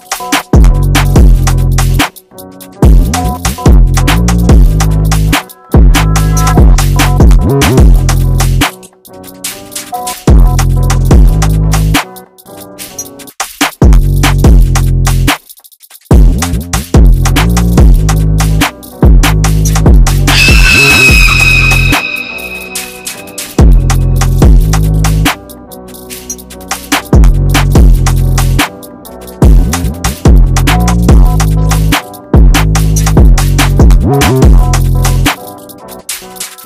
you you